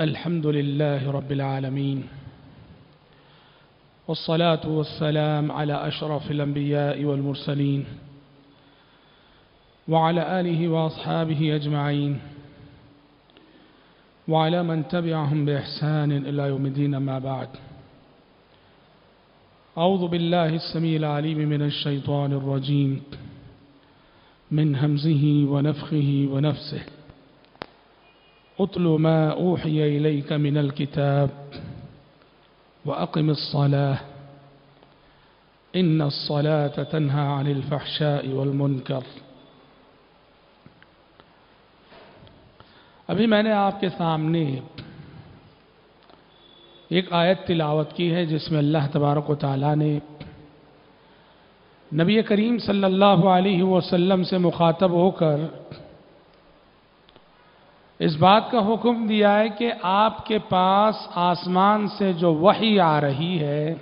الحمد لله رب العالمين والصلاة والسلام على أشرف الأنبياء والمرسلين وعلى آله وأصحابه أجمعين وعلى من تبعهم بإحسان إلى يوم الدين ما بعد. أعوذ بالله السميع العليم من الشيطان الرجيم من همزه ونفخه ونفسه. اطل ما أوحي إليك من الكتاب وأقم الصلاة. إن الصلاة تنهى عن الفحشاء والمنكر. ابھی میں نے آپ کے سامنے ایک آیت تلاوت کی ہے جس میں اللہ تبارک و تعالی نے نبی کریم صلی اللہ علیہ وسلم سے مخاطب ہو کر اس بات کا حکم دیا ہے کہ آپ کے پاس آسمان سے جو وحی آ رہی ہے،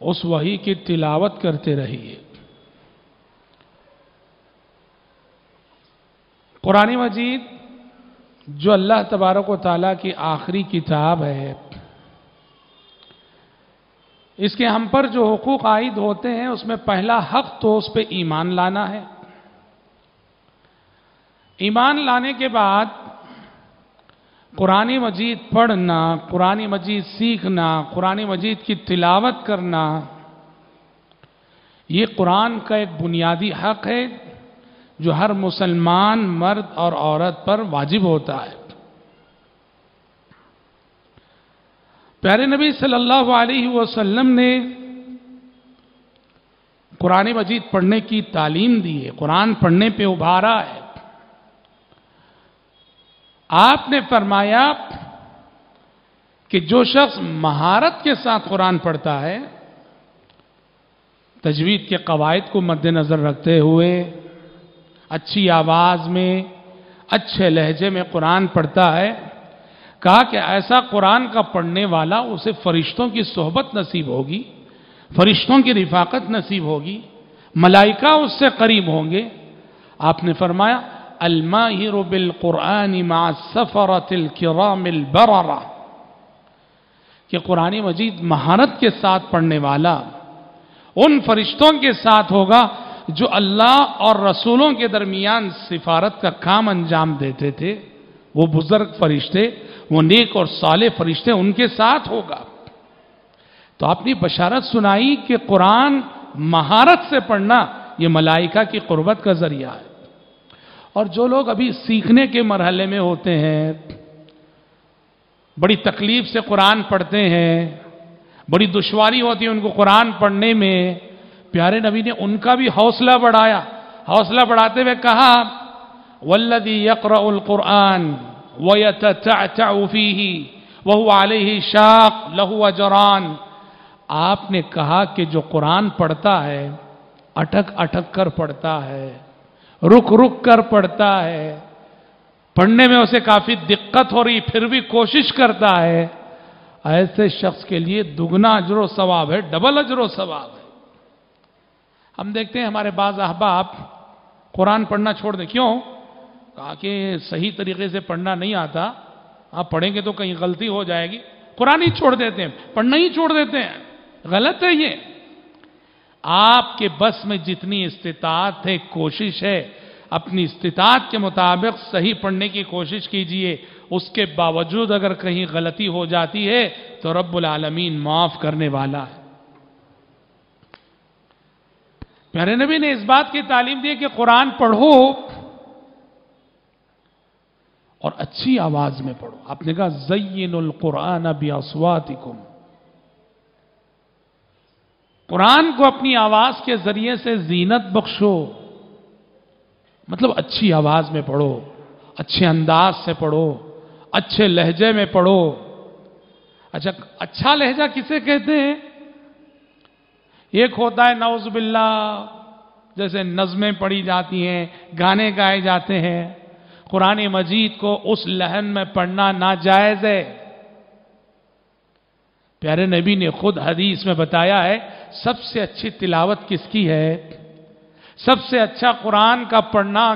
اس وحی کی تلاوت کرتے رہیے۔ قرآن مجید، جو اللہ تبارک و تعالیٰ کی آخری کتاب ہے، اس کے ہم پر جو حقوق عائد ہوتے ہیں، اس میں پہلا حق تو اس پہ ایمان لانا ہے۔ ایمان لانے کے بعد قرآن مجید پڑھنا قرآن مجید سیکھنا قرآن مجید کی تلاوت کرنا، یہ قرآن کا ایک بنیادی حق ہے جو ہر مسلمان، مرد اور عورت پر واجب ہوتا ہے۔ پیارے نبی صلی اللہ علیہ وسلم نے قرآن مجید پڑھنے کی تعلیم دی ہے، قرآن پڑھنے پہ ابھارا ہے۔ آپ نے فرمایا کہ جو شخص مہارت کے ساتھ قرآن پڑھتا ہے، تجوید کے قواعد کو مد نظر رکھتے ہوئے، اچھی آواز میں، اچھے لہجے میں قرآن پڑھتا ہے، کہا کہ ایسا قرآن کا پڑھنے والا اسے فرشتوں کی صحبت نصیب ہوگی، فرشتوں کی رفاقت نصیب ہوگی، ملائکہ اس سے قریب ہوں گے۔ آپ نے فرمایا الماہر بالقرآن مع سفرت الكرام البررہ کہ قرآن مجید مہارت کے ساتھ پڑھنے والا، ان فرشتوں کے ساتھ ہوگا جو اللہ اور رسولوں کے درمیان سفارت کا کام انجام دیتے تھے۔ وہ بزرگ فرشتے، وہ نیک اور صالح فرشتے ان کے ساتھ ہوگا۔ تو آپ نے بشارت سنائی کہ قرآن مہارت سے پڑھنا یہ ملائکہ کی قربت کا ذریعہ ہے۔ اور جو لوگ ابھی سیکھنے کے مرحلے میں ہوتے ہیں، بڑی تکلیف سے قرآن پڑھتے ہیں، بڑی دشواری ہوتی ہے ان کو قرآن پڑھنے میں۔ پیارے نبی نے ان کا بھی حوصلہ بڑھایا۔ حوصلہ بڑھاتے ہوئے کہا، والذی یقرأ القرآن ویتتعتع فیہ وہو علیہ شاق لہو اجران۔ آپ نے کہا کہ جو قرآن پڑھتا ہے اٹک اٹک کر پڑھتا ہے۔ رک رک کر پڑھتا ہے۔ پڑھنے میں اسے کافی دقت ہو رہی، پھر بھی کوشش کرتا ہے۔ ایسے شخص کے لیے دگنا اجر و ثواب ہے، ڈبل اجر و ثواب ہے۔ ہم دیکھتے ہیں ہمارے بعض احباب، قرآن پڑھنا چھوڑ دیں۔ کیوں؟ کہا کہ صحیح طریقے سے پڑھنا نہیں آتا۔ آپ پڑھیں گے تو کہیں غلطی ہو جائے گی۔ قرآن ہی چھوڑ دیتے ہیں، پڑھنا ہی چھوڑ دیتے ہیں۔ غلط ہے یہ۔ آپ کے بس میں جتنی استطاعت ہے، کوشش ہے، اپنی استطاعت کے مطابق صحیح پڑھنے کی کوشش کیجیے۔ اس کے باوجود اگر کہیں غلطی ہو جاتی ہے، تو رب العالمین معاف کرنے والا ہے۔ پیارے نبی نے اس بات کی تعلیم دی کہ قرآن پڑھو اور اچھی آواز میں پڑھو۔ آپ نے کہا، زین القرآن بیاسواتکم قرآن کو اپنی آواز کے ذریعے سے زینت بخشو۔ مطلب اچھی آواز میں پڑھو، اچھے انداز سے پڑھو، اچھے لہجے میں پڑھو۔ اچھا اچھا لہجہ کسے کہتے ہیں؟ ایک ہوتا ہے نوز باللہ، جیسے نظمیں پڑھی جاتی ہیں، گانے گائے جاتے ہیں۔ قرآن مجید کو اس لہن میں پڑھنا ناجائز ہے۔ پیارے نبی نے خود حدیث میں بتایا ہے سب سے اچھی تلاوت کس کی ہے؟ سب سے اچھا قرآن کا پڑھنا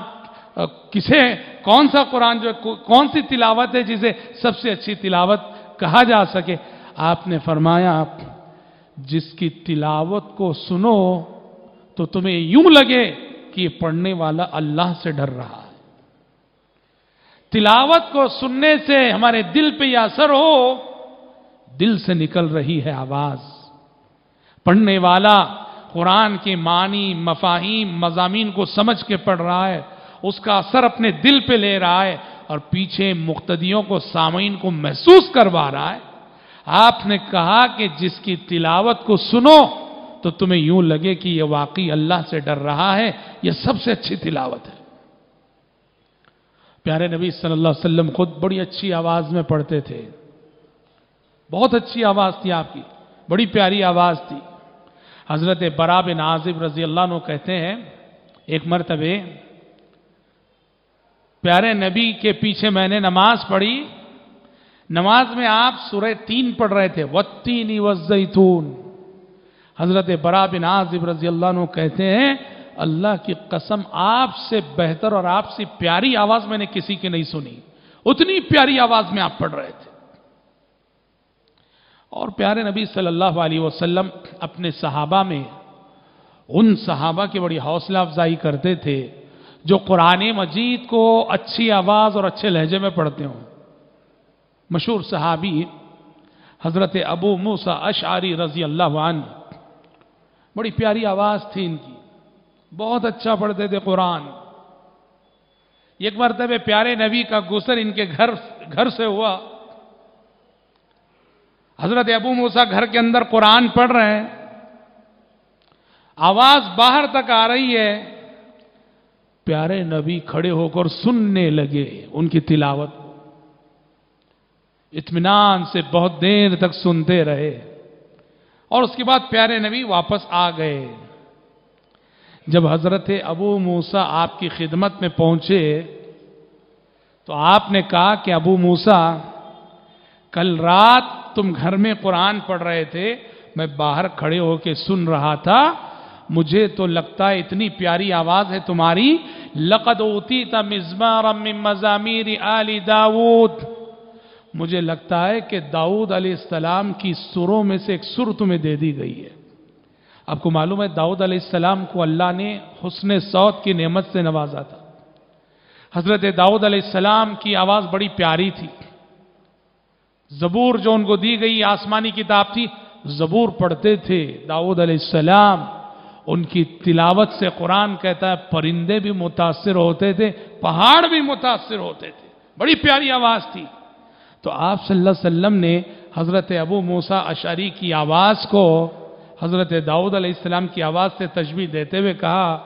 کسے، کون سا قرآن جو کون سی تلاوت ہے جسے سب سے اچھی تلاوت کہا جا سکے؟ آپ نے فرمایا، جس کی تلاوت کو سنو تو تمہیں یوں لگے کہ یہ پڑھنے والا اللہ سے ڈر رہا ہے۔ تلاوت کو سننے سے ہمارے دل پہ یہ اثر ہو، دل سے نکل رہی ہے آواز۔ پڑھنے والا قرآن کے معنی، مفاہیم، مضامین کو سمجھ کے پڑھ رہا ہے، اس کا اثر اپنے دل پہ لے رہا ہے اور پیچھے مقتدیوں کو، سامعین کو محسوس کروا رہا ہے۔ آپ نے کہا کہ جس کی تلاوت کو سنو تو تمہیں یوں لگے کہ یہ واقعی اللہ سے ڈر رہا ہے، یہ سب سے اچھی تلاوت ہے۔ پیارے نبی صلی اللہ علیہ وسلم خود بڑی اچھی آواز میں پڑھتے تھے۔ بہت اچھی آواز تھی آپ کی، بڑی پیاری آواز تھی۔ حضرت برا بن عازب رضی اللہ عنہ کہتے ہیں، ایک مرتبہ، پیارے نبی کے پیچھے میں نے نماز پڑھی، نماز میں آپ سورہ تین پڑھ رہے تھے وتینی وزیتون حضرت برا بن عازب رضی اللہ عنہ کہتے ہیں، اللہ کی قسم، آپ سے بہتر اور آپ سے پیاری آواز میں نے کسی کی نہیں سنی۔ اتنی پیاری آواز میں آپ پڑھ رہے تھے۔ اور پیارے نبی صلی اللہ علیہ وسلم اپنے صحابہ میں ان صحابہ کی بڑی حوصلہ افزائی کرتے تھے، جو قرآن مجید کو اچھی آواز اور اچھے لہجے میں پڑھتے ہوں۔ مشہور صحابی حضرت ابو موسا اشعری رضی اللہ عنہ، بڑی پیاری آواز تھی ان کی۔ بہت اچھا پڑھتے تھے قرآن۔ ایک مرتبہ پیارے نبی کا گسر ان کے گھر گھر سے ہوا۔ حضرت ابو موسا گھر کے اندر قرآن پڑھ رہے ہیں۔ آواز باہر تک آ رہی ہے۔ پیارے نبی کھڑے ہو کر سننے لگے ان کی تلاوت۔ اطمینان سے بہت دیر تک سنتے رہے۔ اور اس کے بعد پیارے نبی واپس آ گئے۔ جب حضرت ابو موسا آپ کی خدمت میں پہنچے تو آپ نے کہا کہ ابو موسا کل رات تم گھر میں قرآن پڑھ رہے تھے، میں باہر کھڑے ہو کے سن رہا تھا، مجھے تو لگتا ہے اتنی پیاری آواز ہے تمہاری، لقد اوتی تا من مزامیر آل داود مجھے لگتا ہے کہ داؤد علیہ السلام کی سروں میں سے ایک سر تمہیں دے دی گئی ہے۔ آپ کو معلوم ہے داؤد علیہ السلام کو اللہ نے حسن سوت کی نعمت سے نوازا تھا۔ حضرت داؤد علیہ السلام کی آواز بڑی پیاری تھی۔ زبور جو ان کو دی گئی، آسمانی کتاب تھی، زبور پڑھتے تھے۔ داؤد علیہ السلام ان کی تلاوت سے قرآن کہتا ہے، پرندے بھی متاثر ہوتے تھے، پہاڑ بھی متاثر ہوتے تھے۔ بڑی پیاری آواز تھی۔ تو آپ صلی اللہ علیہ وسلم نے حضرت ابو موسا اشاری کی آواز کو حضرت داؤد علیہ السلام کی آواز سے تجبی دیتے ہوئے کہا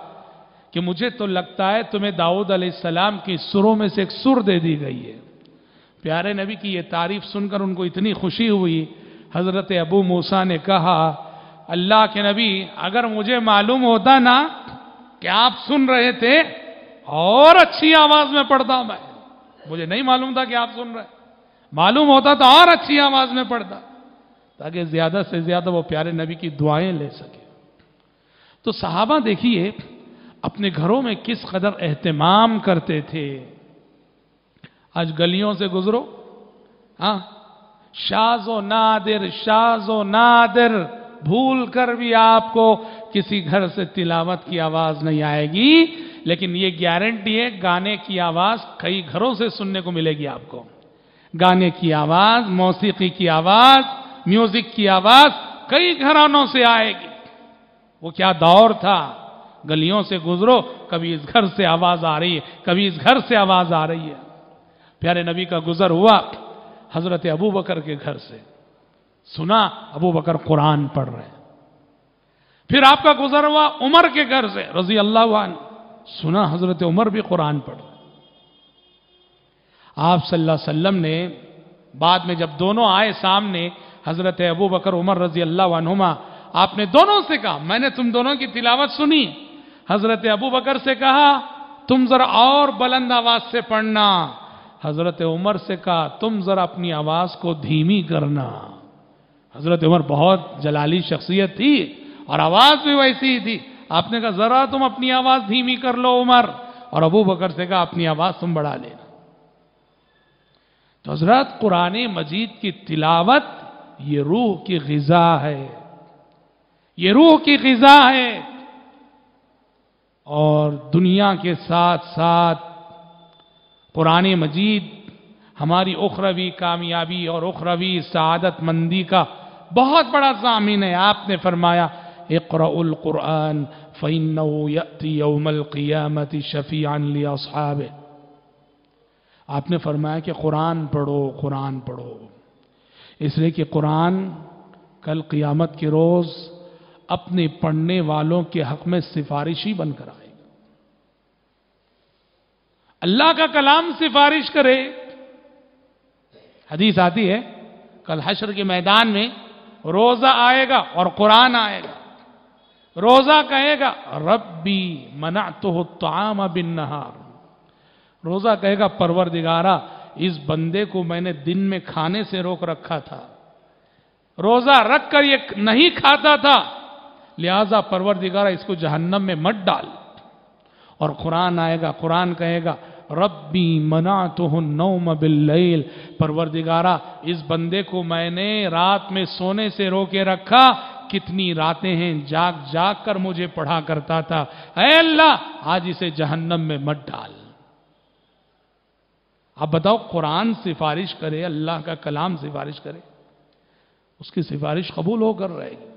کہ مجھے تو لگتا ہے تمہیں داؤد علیہ السلام کی سروں میں سے ایک سر دے دی گئی ہے۔ پیارے نبی کی یہ تعریف سن کر ان کو اتنی خوشی ہوئی۔ حضرت ابو موسا نے کہا، اللہ کے نبی، اگر مجھے معلوم ہوتا نا کہ آپ سن رہے تھے، اور اچھی آواز میں پڑھتا میں۔ مجھے نہیں معلوم تھا کہ آپ سن رہے۔ معلوم ہوتا تو اور اچھی آواز میں پڑھتا، تاکہ زیادہ سے زیادہ وہ پیارے نبی کی دعائیں لے سکے۔ تو صحابہ دیکھیے، اپنے گھروں میں کس قدر اہتمام کرتے تھے۔ آج گلیوں سے گزرو؟ ہاں؟ شاز و نادر، شاز و نادر، بھول کر بھی آپ کو کسی گھر سے تلاوت کی آواز نہیں آئے گی، لیکن یہ گارنٹی ہے گانے کی آواز کئی گھروں سے سننے کو ملے گی آپ کو۔ گانے کی آواز، موسیقی کی آواز، میوزک کی آواز کئی گھرانوں سے آئے گی۔ وہ کیا دور تھا؟ گلیوں سے گزرو، کبھی اس گھر سے آواز آ رہی ہے، کبھی اس گھر سے آواز آ رہی ہے۔ پیارے نبی کا گزر ہوا حضرت ابو بکر کے گھر سے۔ سنا، ابو بکر قرآن پڑھ رہے پھر آپ کا گزر ہوا عمر کے گھر سے، رضی اللہ عنہ۔ سنا، حضرت عمر بھی قرآن پڑھ رہے آپ صلی اللہ علیہ وسلم نے بعد میں جب دونوں آئے سامنے، حضرت ابو بکر، عمر رضی اللہ عنہما، آپ نے دونوں سے کہا، میں نے تم دونوں کی تلاوت سنی۔ حضرت ابو بکر سے کہا، تم ذرا اور بلند آواز سے پڑھنا۔ حضرت عمر سے کہا، تم ذرا اپنی آواز کو دھیمی کرنا۔ حضرت عمر بہت جلالی شخصیت تھی اور آواز بھی ویسی ہی تھی۔ آپ نے کہا، ذرا تم اپنی آواز دھیمی کر لو عمر۔ اور ابو بکر سے کہا، اپنی آواز تم بڑھا لینا۔ تو حضرت قرآن مجید کی تلاوت یہ روح کی غذا ہے۔ یہ روح کی غذا ہے۔ اور دنیا کے ساتھ ساتھ قرآن مجید، ہماری اخروی کامیابی اور اخروی سعادت مندی کا بہت بڑا ضامین ہے۔ آپ نے فرمایا، اقرأ القرآن فَإِنَّهُ يَأْتِي يَوْمَ الْقِيَامَةِ شَفِيعًا لِأَصْحَابِهِ۔ آپ نے فرمایا کہ قرآن پڑھو قرآن پڑھو۔ اس لیے کہ قرآن کل قیامت کے روز اپنے پڑھنے والوں کے حق میں سفارشی بن کر آئے۔ اللہ کا کلام سفارش کرے۔ حدیث آتی ہے، کل حشر کے میدان میں روزہ آئے گا اور قرآن آئے گا۔ روزہ کہے گا، ربی منعتہ الطعام بالنہار۔ روزہ کہے گا پروردگارہ اس بندے کو میں نے دن میں کھانے سے روک رکھا تھا۔ روزہ رکھ کر یہ نہیں کھاتا تھا، لہذا پروردگارہ اس کو جہنم میں مت ڈال۔ اور قرآن آئے گا، قرآن کہے گا ربی منعتہ النوم باللیل۔ پروردگارہ، اس بندے کو میں نے رات میں سونے سے روکے رکھا۔ کتنی راتیں ہیں، جاگ جاگ کر مجھے پڑھا کرتا تھا۔ اے اللہ، آج اسے جہنم میں مت ڈال۔ اب بتاؤ، قرآن سفارش کرے، اللہ کا کلام سفارش کرے۔ اس کی سفارش قبول ہو کر رہے گی۔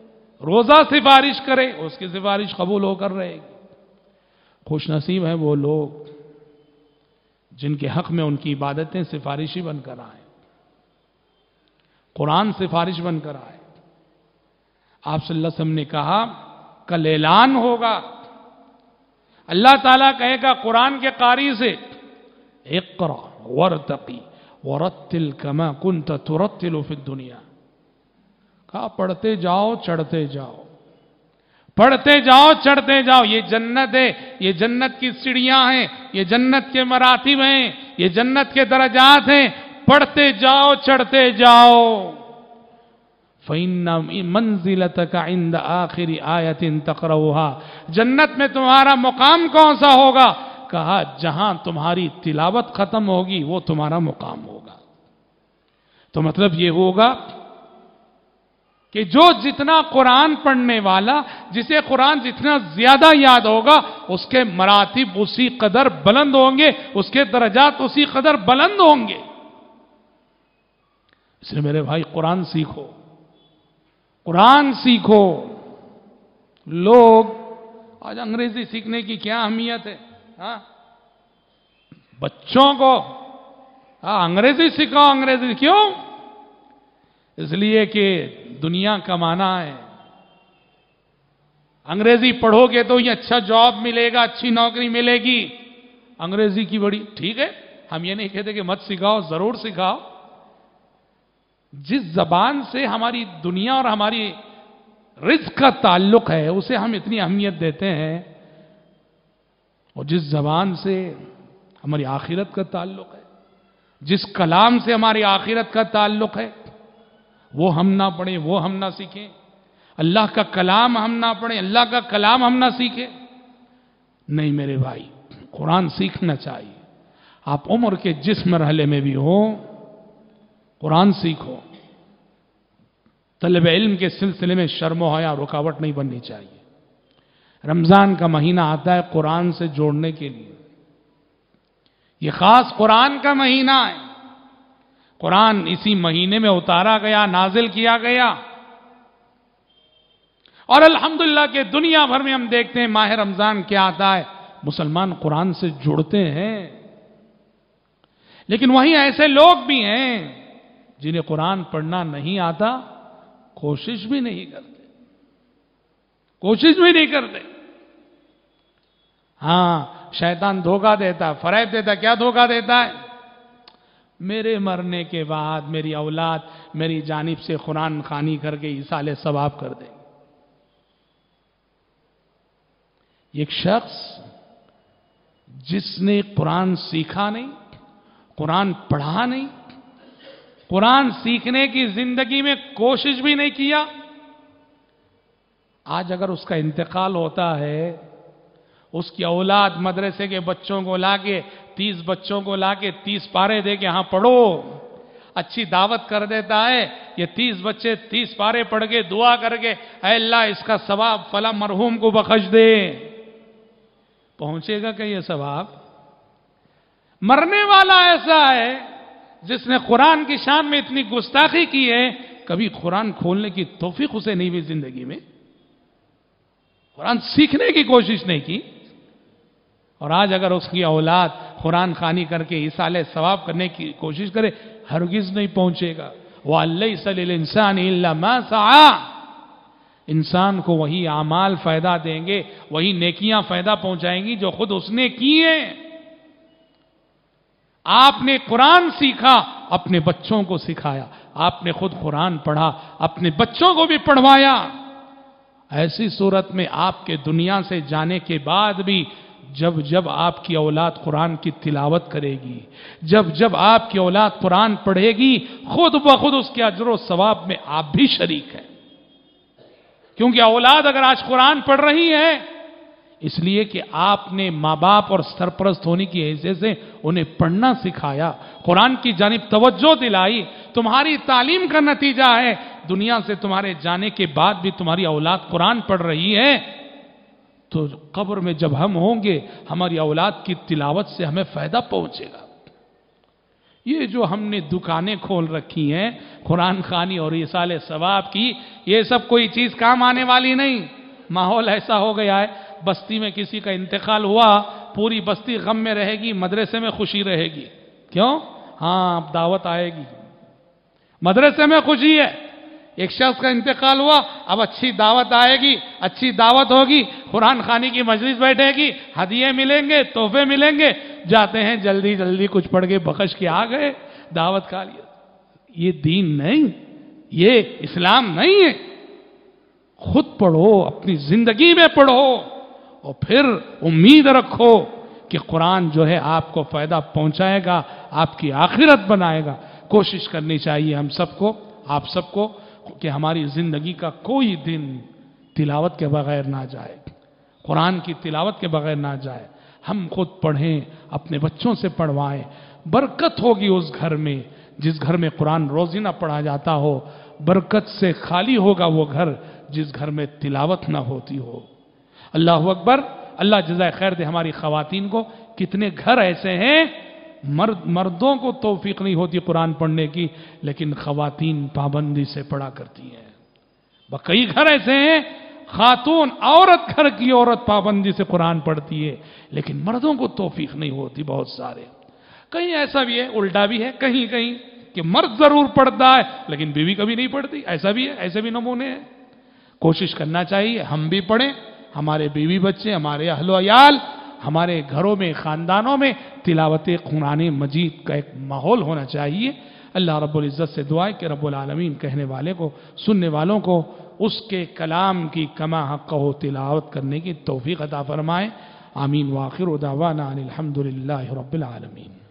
روزہ سفارش کرے، اس کی سفارش قبول ہو کر رہے گی۔ خوش نصیب ہیں وہ لوگ۔ جن کے حق میں ان کی عبادتیں سفارشی بن کر آئیں۔ قرآن سفارش بن کر آئے۔ آپ صلی اللہ علیہ وسلم نے کہا، کل اعلان ہوگا۔ اللہ تعالیٰ کہے گا، قرآن کے قاری سے اقرا ورتقی ورتل کما کنت ترتل فی الدنیا۔ کہا، پڑھتے جاؤ، چڑھتے جاؤ۔ پڑھتے جاؤ، چڑھتے جاؤ۔ یہ جنت ہے، یہ جنت کی سڑیاں ہیں، یہ جنت کے مراتب ہیں، یہ جنت کے درجات ہیں۔ پڑھتے جاؤ، چڑھتے جاؤ۔ فَإِنَّ مَنزِلَتَكَ عِنْدَ آخِرِ آیَةٍ تَقْرَوْهَا جنت میں تمہارا مقام کون سا ہوگا؟ کہا، جہاں تمہاری تلاوت ختم ہوگی، وہ تمہارا مقام ہوگا۔ تو مطلب یہ ہوگا کہ جو جتنا قرآن پڑھنے والا، جسے قرآن جتنا زیادہ یاد ہوگا، اس کے مراتب اسی قدر بلند ہوں گے، اس کے درجات اسی قدر بلند ہوں گے۔ اس لیے میرے بھائی، قرآن سیکھو۔ قرآن سیکھو۔ لوگ، آج انگریزی سیکھنے کی کیا اہمیت ہے؟ ہاں؟ بچوں کو ہاں انگریزی سکھاؤ، انگریزی کیوں؟ اس لیے کہ دنیا کمانا ہے۔ انگریزی پڑھو گے تو یہ اچھا جاب ملے گا، اچھی نوکری ملے گی۔ انگریزی کی بڑی ٹھیک ہے، ہم یہ نہیں کہتے کہ مت سکھاؤ، ضرور سکھاؤ۔ جس زبان سے ہماری دنیا اور ہماری رزق کا تعلق ہے، اسے ہم اتنی اہمیت دیتے ہیں۔ اور جس زبان سے ہماری آخرت کا تعلق ہے، جس کلام سے ہماری آخرت کا تعلق ہے وہ ہم نہ پڑھیں، وہ ہم نہ سیکھیں۔ اللہ کا کلام ہم نہ پڑھیں، اللہ کا کلام ہم نہ سیکھیں۔ نہیں میرے بھائی، قرآن سیکھنا چاہیے۔ آپ عمر کے جس مرحلے میں بھی ہوں قرآن سیکھو۔ طلب علم کے سلسلے میں شرم و حیا، رکاوٹ نہیں بننی چاہیے۔ رمضان کا مہینہ آتا ہے قرآن سے جوڑنے کے لیے۔ یہ خاص قرآن کا مہینہ ہے۔ قرآن اسی مہینے میں اتارا گیا، نازل کیا گیا۔ اور الحمدللہ کہ دنیا بھر میں ہم دیکھتے ہیں ماہ رمضان کیا آتا ہے۔ مسلمان قرآن سے جڑتے ہیں۔ لیکن وہیں ایسے لوگ بھی ہیں جنہیں قرآن پڑھنا نہیں آتا، کوشش بھی نہیں کرتے۔ کوشش بھی نہیں کرتے۔ ہاں شیطان دھوکہ دیتا، فریب دیتا، کیا دھوکہ دیتا ہے؟ میرے مرنے کے بعد میری اولاد میری جانب سے قرآن خانی کر کے اسال ثواب کر دے۔ ایک شخص جس نے قرآن سیکھا نہیں، قرآن پڑھا نہیں، قرآن سیکھنے کی زندگی میں کوشش بھی نہیں کیا، آج اگر اس کا انتقال ہوتا ہے، اس کی اولاد مدرسے کے بچوں کو لا کے تیس بچوں کو لا کے تیس پارے دے کے ہاں پڑھو۔ اچھی دعوت کر دیتا ہے۔ یہ تیس بچے تیس پارے پڑھ کے دعا کر کے اے اللہ، اس کا ثواب فلا مرحوم کو بخش دے۔ پہنچے گا کہ یہ ثواب؟ مرنے والا ایسا ہے جس نے قرآن کی شان میں اتنی گستاخی کی ہے، کبھی قرآن کھولنے کی توفیق اسے نہیں ہوئی زندگی میں۔ قرآن سیکھنے کی کوشش نہیں کی۔ اور آج اگر اس کی اولاد قرآن خانی کر کے اسال ثواب کرنے کی کوشش کرے، ہرگز نہیں پہنچے گا۔ وہ اللہ صلی انسان انسان کو وہی اعمال فائدہ دیں گے، وہی نیکیاں فائدہ پہنچائیں گی جو خود اس نے کی ہیں۔ آپ نے قرآن سیکھا، اپنے بچوں کو سکھایا۔ آپ نے خود قرآن پڑھا، اپنے بچوں کو بھی پڑھوایا۔ ایسی صورت میں آپ کے دنیا سے جانے کے بعد بھی جب جب آپ کی اولاد قرآن کی تلاوت کرے گی، جب جب آپ کی اولاد قرآن پڑھے گی، خود بخود اس کے اجر و ثواب میں آپ بھی شریک ہیں۔ کیونکہ اولاد اگر آج قرآن پڑھ رہی ہے، اس لیے کہ آپ نے ماں باپ اور سرپرست ہونے کی حیثیت سے انہیں پڑھنا سکھایا، قرآن کی جانب توجہ دلائی، تمہاری تعلیم کا نتیجہ ہے۔ دنیا سے تمہارے جانے کے بعد بھی تمہاری اولاد قرآن پڑھ رہی ہے۔ تو قبر میں جب ہم ہوں گے، ہماری اولاد کی تلاوت سے ہمیں فائدہ پہنچے گا۔ یہ جو ہم نے دکانیں کھول رکھی ہیں، قرآن خانی اور سال ثواب کی، یہ سب کوئی چیز کام آنے والی نہیں۔ ماحول ایسا ہو گیا ہے، بستی میں کسی کا انتقال ہوا، پوری بستی غم میں رہے گی، مدرسے میں خوشی رہے گی۔ کیوں؟ ہاں اب دعوت آئے گی۔ مدرسے میں خوشی ہے۔ ایک شخص کا انتقال ہوا، اب اچھی دعوت آئے گی، اچھی دعوت ہوگی، قرآن خانی کی مجلس بیٹھے گی، ہدیے ملیں گے، تحفے ملیں گے، جاتے ہیں، جلدی جلدی کچھ پڑھ کے بخش کے آ گئے، دعوت کھا لیا۔ یہ دین نہیں، یہ اسلام نہیں ہے۔ خود پڑھو، اپنی زندگی میں پڑھو، اور پھر امید رکھو کہ قرآن جو ہے آپ کو فائدہ پہنچائے گا، آپ کی آخرت بنائے گا۔ کوشش کرنی چاہیے ہم سب کو، آپ سب کو۔ کہ ہماری زندگی کا کوئی دن تلاوت کے بغیر نہ جائے، قرآن کی تلاوت کے بغیر نہ جائے۔ ہم خود پڑھیں، اپنے بچوں سے پڑھوائیں۔ برکت ہوگی اس گھر میں، جس گھر میں قرآن روزی نہ پڑھا جاتا ہو۔ برکت سے خالی ہوگا وہ گھر جس گھر میں تلاوت نہ ہوتی ہو۔ اللہ اکبر، اللہ جزائے خیر دے ہماری خواتین کو۔ کتنے گھر ایسے ہیں مرد، مردوں کو توفیق نہیں ہوتی قرآن پڑھنے کی، لیکن خواتین پابندی سے پڑھا کرتی ہیں۔ کئی گھر ایسے ہیں، خاتون عورت گھر کی عورت پابندی سے قرآن پڑھتی ہے، لیکن مردوں کو توفیق نہیں ہوتی بہت سارے۔ کہیں ایسا بھی ہے، الٹا بھی ہے، کہیں کہیں کہ مرد ضرور پڑھتا ہے، لیکن بیوی کبھی نہیں پڑھتی۔ ایسا بھی ہے، ایسے بھی نمونے ہیں۔ کوشش کرنا چاہیے، ہم بھی پڑھیں، ہمارے بیوی بچے، ہمارے اہل و عیال ہمارے گھروں میں، خاندانوں میں تلاوت قرآن مجید کا ایک ماحول ہونا چاہیے۔ اللہ رب العزت سے دعائے کہ رب العالمین کہنے والے کو، سننے والوں کو اس کے کلام کی کما حق ہو تلاوت کرنے کی توفیق عطا فرمائے۔ آمین۔ واخر دعوانا الحمد للہ رب العالمین۔